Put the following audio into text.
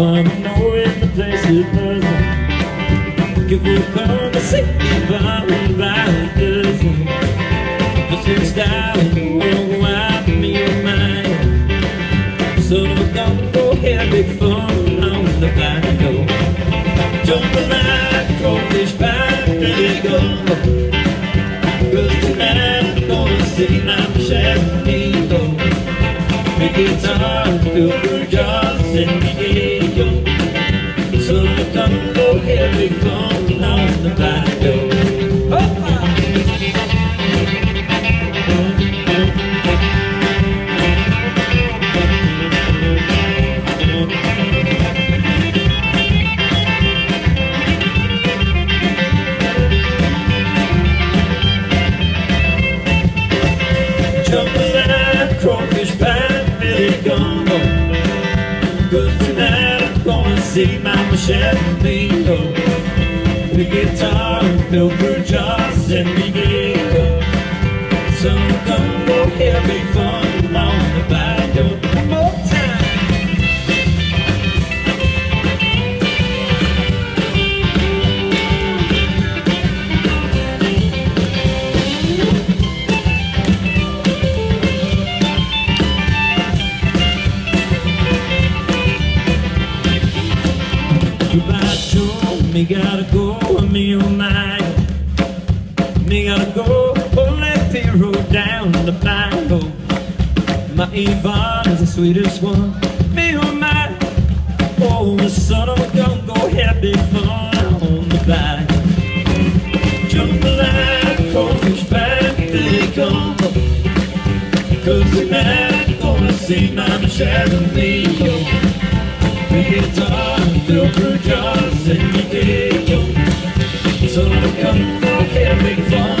I'm ignoring the place that does Give you a call to see if I would buy a dozen Just in style will go out and me or mine So don't go here, big fun on the back door Jump the line, crawfish pie, really go. Cause tonight I'm gonna sing I'm Shabby Go. Make it hard, for jobs and Jambalaya, crawfish pie, Billy tonight I'm gonna see. The guitar filter jars and me giggle. So come go have big fun on the banjo. Me gotta go, me oh my. Me gotta go, that road down the Bible. My Yvonne is the sweetest one. Me oh my. Oh, the son of a gun, go big fun on the back. Jump the line, crawfish pie, big combo. Cause tonight I'm gonna see Mama Sharon Neo. The guitar, Silver John, Cindy Dion. So come, can't make fun.